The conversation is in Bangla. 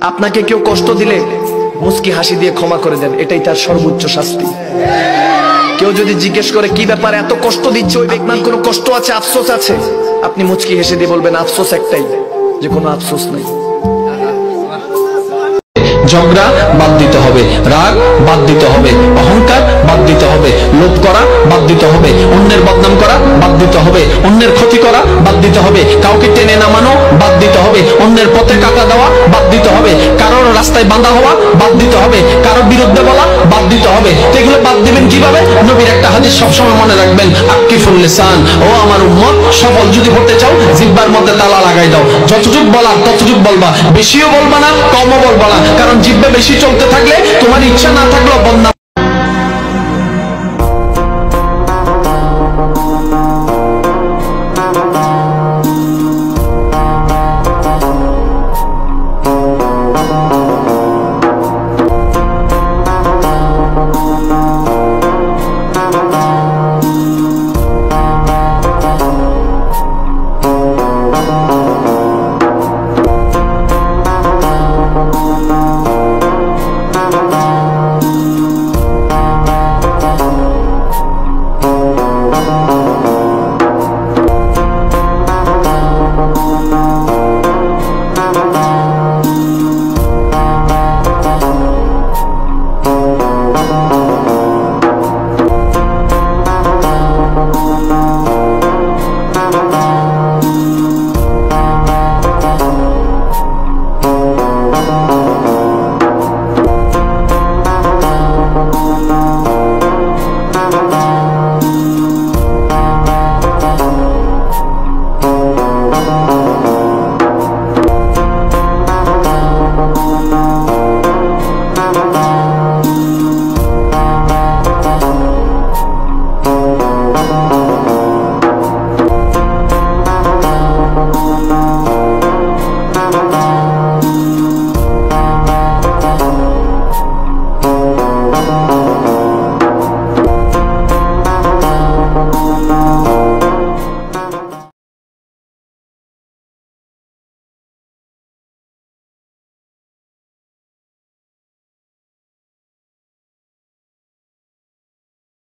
আপনাকে কেউ কষ্ট দিলে মুস্কি হাসি দিয়ে ক্ষমা করে দেন, এটাই তার সর্বোচ্চ শাস্তি। কেউ যদি জিজ্ঞেস করে, কি ব্যাপার, এত কষ্ট দিচ্ছে? ওই আপনার কোনো কষ্ট আছে? আফসোস আছে? আপনি মুচকি হেসে দিয়ে বলবেন, আফসোস একটাই, যে কোনো আফসোস নাই। ঝগড়া বাদ দিতে হবে, রাগ বাদ দিতে হবে, অহংকার বাদ দিতে হবে, লোভ করা বাদ দিতে হবে, অন্যের বদনাম করা বাদ দিতে হবে, অন্যের ক্ষতি করা বাদ দিতে হবে, কাউকে টেনে নামানো বাদ দিতে হবে, অন্যের পথে কাটা দেওয়া বাদ দিতে হবে। কারোর রাস্তায় বাঁধা হওয়া, বাদ দিতে হবে। কারোর বিরুদ্ধে বলা, বাদ দিতে হবে। তো এগুলো বাদ দিবেন কীভাবে? নবীর একটা হাদিস সবসময় মনে রাখবেন, আকিফুল লিসান, ও আমার উম্মত, সফল যদি হতে চাও, জিব্বার মধ্যে তালা লাগাই দাও। যতটুক বলা, ততটুক বলবা। বেশিও বলবা না, কমও বলবা না। কারণ জিব্বে বেশি চলতে থাকলে তোমার ইচ্ছা না থাকলেও